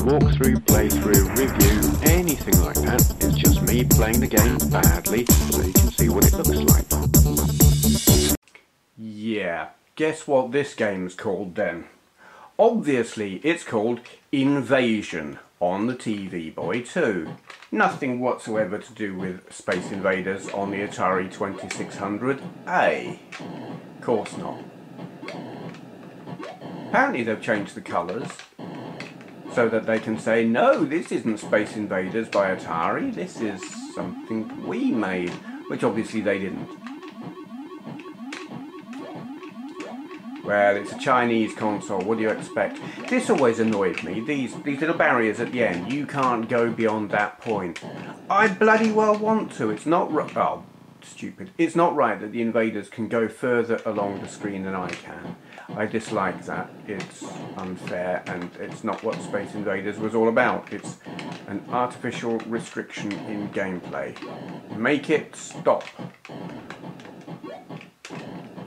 walkthrough, playthrough, review, anything like that. It's just me playing the game badly so you can see what it looks like. Yeah, guess what this game's called then? Obviously, it's called Invasion on the TV Boy 2. Nothing whatsoever to do with Space Invaders on the Atari 2600A. Of course not. Apparently they've changed the colours so that they can say, no, this isn't Space Invaders by Atari, this is something we made, which obviously they didn't. Well, it's a Chinese console, what do you expect? This always annoyed me, these, these little barriers at the end, you can't go beyond that point. I bloody well want to, it's not oh, stupid. It's not right that the invaders can go further along the screen than I can. I dislike that, it's unfair and it's not what Space Invaders was all about. It's an artificial restriction in gameplay. Make it stop.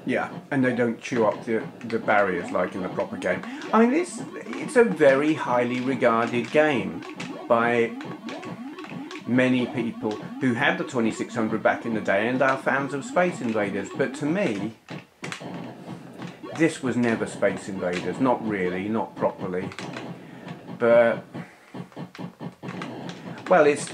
Yeah, and they don't chew up the, the barriers like in the proper game. I mean, it's, it's a very highly regarded game by many people who had the 2600 back in the day and are fans of Space Invaders. But to me, this was never Space Invaders. Not really, not properly. But, well, it's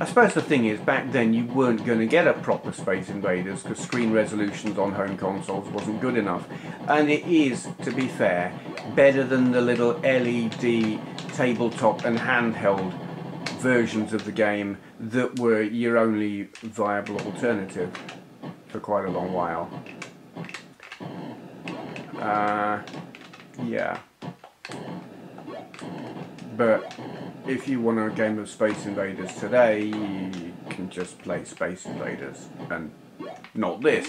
I suppose the thing is, back then you weren't going to get a proper Space Invaders because screen resolutions on home consoles wasn't good enough. And it is, to be fair, better than the little LED tabletop and handheld versions of the game that were your only viable alternative for quite a long while. Uh, yeah. But if you want a game of Space Invaders today, you can just play Space Invaders and not this.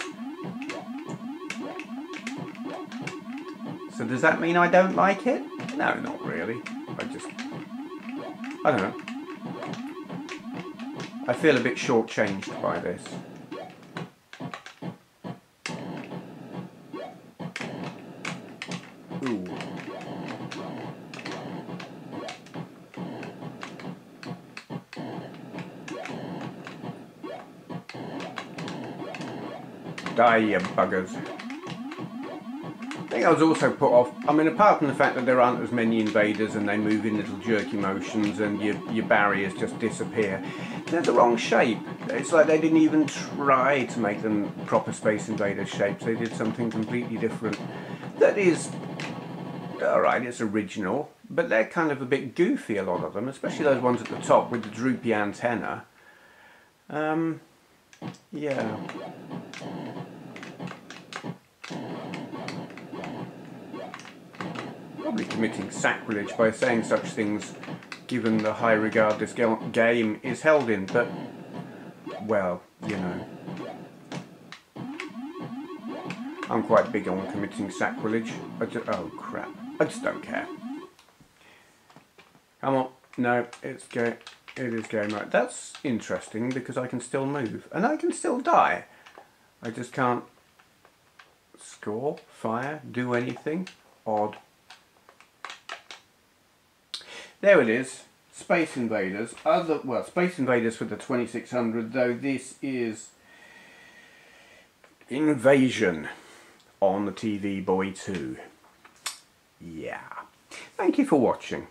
So does that mean I don't like it? No, not really. I just... I don't know. I feel a bit shortchanged by this. Ooh. Die, you buggers. I think I was also put off, I mean apart from the fact that there aren't as many invaders and they move in little jerky motions and your, your barriers just disappear, they're the wrong shape. It's like they didn't even try to make them proper Space Invaders shapes, they did something completely different. That is, alright, it's original, but they're kind of a bit goofy, a lot of them, especially those ones at the top with the droopy antenna. Um, yeah. Committing sacrilege by saying such things given the high regard this game is held in, but, well, you know. I'm quite big on committing sacrilege. Just, oh crap. I just don't care. Come on. No, it's go. It is going right. That's interesting because I can still move and I can still die. I just can't score, fire, do anything. Odd. There it is. Space Invaders. Other well, Space Invaders for the 2600. Though this is Invasion on the TV Boy 2. Yeah. Thank you for watching.